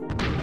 you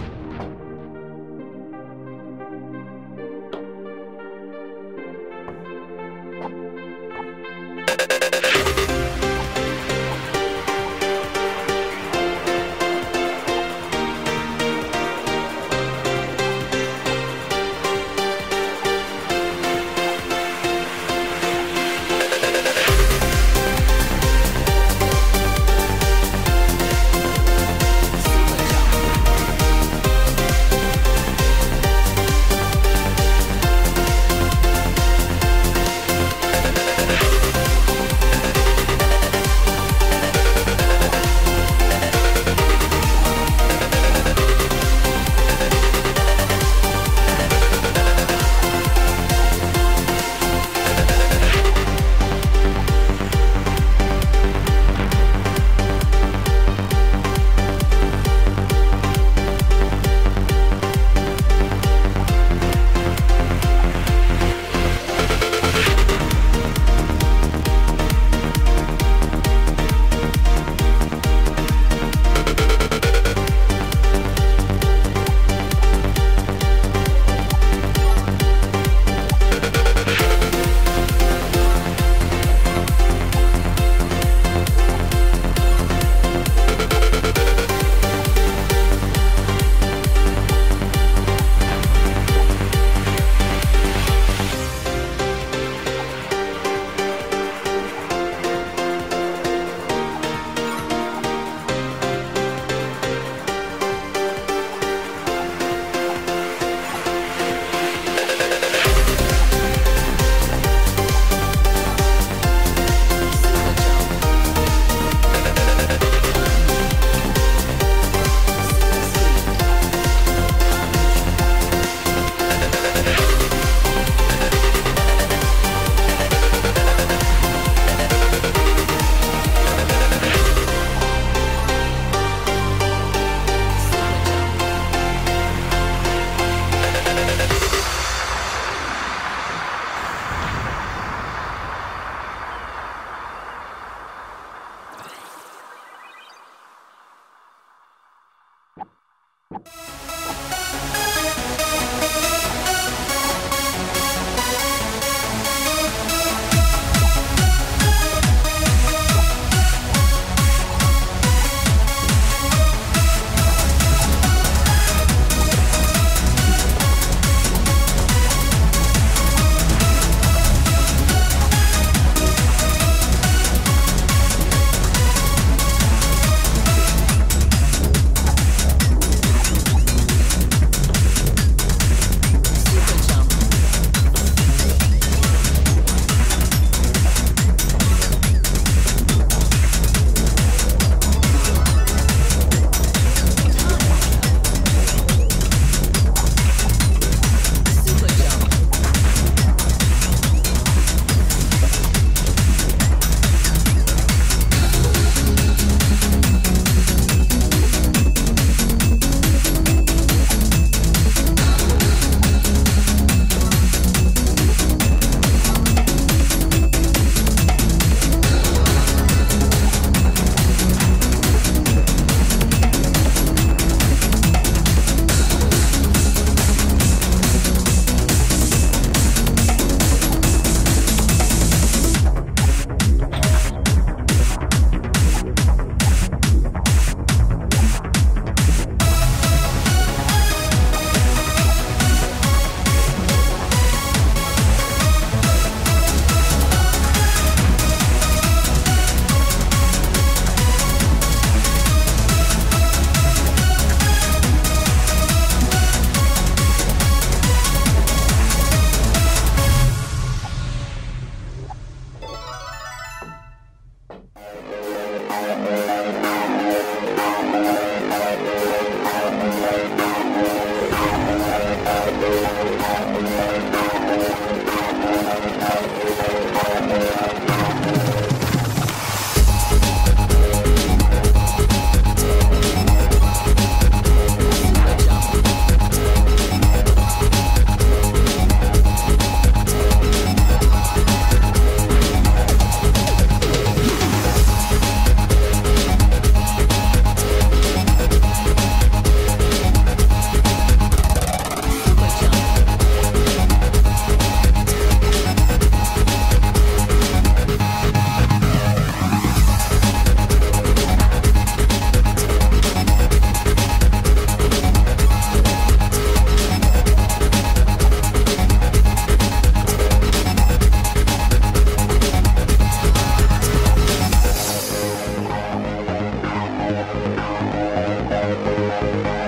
you Bye.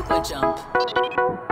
Super Jump.